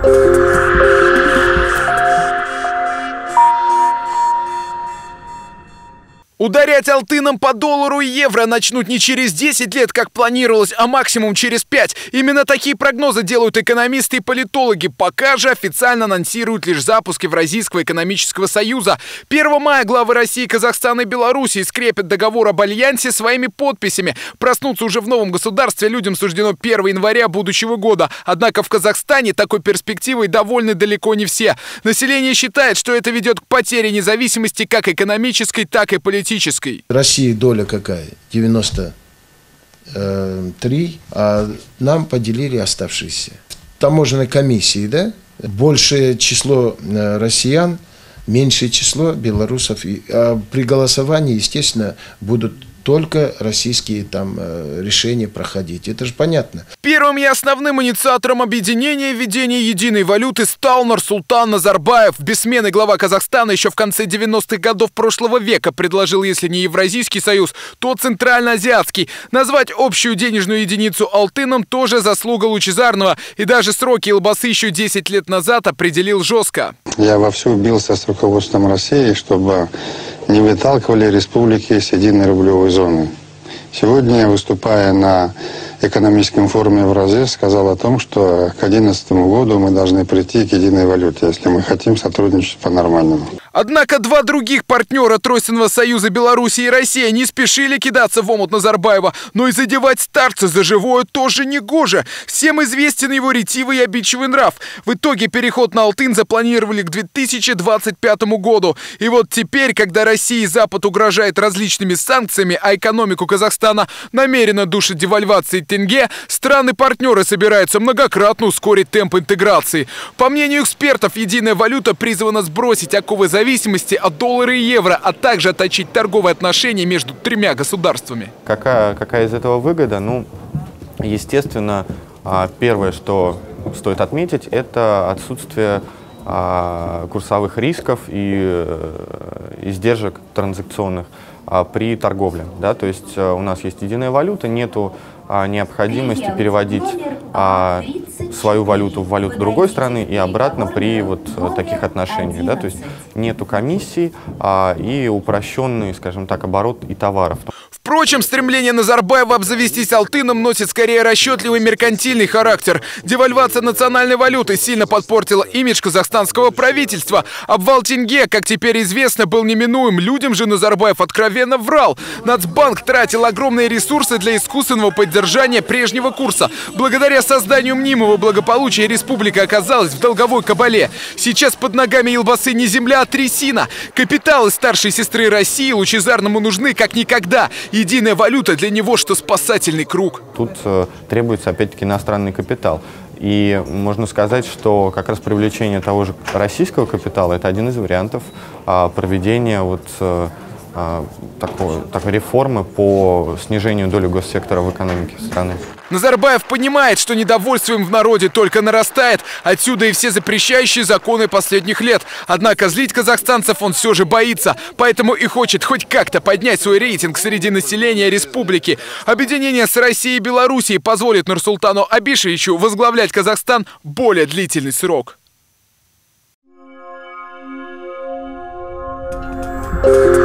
Thank. Ударять алтыном по доллару и евро начнут не через 10 лет, как планировалось, а максимум через 5. Именно такие прогнозы делают экономисты и политологи. Пока же официально анонсируют лишь запуск Евразийского экономического союза. 1 мая главы России, Казахстана и Белоруссии скрепят договор об альянсе своими подписями. Проснуться уже в новом государстве людям суждено 1 января будущего года. Однако в Казахстане такой перспективой довольны далеко не все. Население считает, что это ведет к потере независимости как экономической, так и политической политической. России доля какая? 93, а нам поделили оставшиеся. Таможенной комиссии, да? Большее число э, россиян, меньшее число белорусов. А при голосовании, естественно, будут только российские там э, решения проходить. Это же понятно. Первым и основным инициатором объединения введения единой валюты стал Нарсултан Назарбаев. Бессменный глава Казахстана еще в конце 90-х годов прошлого века предложил, если не Евразийский союз, то Центральноазиатский. Назвать общую денежную единицу алтыном тоже заслуга Лучезарного. И даже сроки Илбасы еще 10 лет назад определил жестко. Я вовсю бился с руководством России, чтобы не выталкивали республики с единой рублевой зоны. Сегодня, выступая на экономическом форуме в Разе, сказал о том, что к 2011 году мы должны прийти к единой валюте, если мы хотим сотрудничать по-нормальному. Однако два других партнера Тройственного союза Беларуси и Россия не спешили кидаться в омут Назарбаева, но и задевать старца за живое тоже не гоже. Всем известен его ретивый и обидчивый нрав. В итоге переход на Алтын запланировали к 2025 году. И вот теперь, когда Россия и Запад угрожают различными санкциями, а экономику Казахстана намеренно душит девальвацией тенге, страны-партнеры собираются многократно ускорить темп интеграции. По мнению экспертов, единая валюта призвана сбросить оковы зависимости от доллара и евро, а также отточить торговые отношения между тремя государствами. Какая, какая из этого выгода? Ну, естественно, а, первое, что стоит отметить, это отсутствие а, курсовых рисков и э, издержек транзакционных а, при торговле. Да? То есть э, у нас есть единая валюта, нету необходимости переводить свою валюту в валюту другой страны и обратно при вот э, таких отношениях. Да? То есть нету комиссий а, и упрощенный, скажем так, оборот и товаров. Впрочем, стремление Назарбаева обзавестись алтыном носит скорее расчетливый меркантильный характер. Девальвация национальной валюты сильно подпортила имидж казахстанского правительства. Обвал тенге, как теперь известно, был неминуем. Людям же Назарбаев откровенно врал. Нацбанк тратил огромные ресурсы для искусственного поддержания прежнего курса. Благодаря созданию мнимого благополучия республика оказалась в долговой кабале. Сейчас под ногами Елбасы не земля, а трясина. Капиталы старшей сестры России Лучезарному нужны как никогда. Единая валюта для него, что спасательный круг. Тут э, требуется, опять-таки, иностранный капитал. И можно сказать, что как раз привлечение того же российского капитала – это один из вариантов э, проведения вот, э, а, такой, такой реформы по снижению доли госсектора в экономике страны. Назарбаев понимает, что недовольство им в народе только нарастает. Отсюда и все запрещающие законы последних лет. Однако злить казахстанцев он все же боится. Поэтому и хочет хоть как-то поднять свой рейтинг среди населения республики. Объединение с Россией и Белоруссией позволит Нурсултану Абишевичу возглавлять Казахстан более длительный срок. Thank you.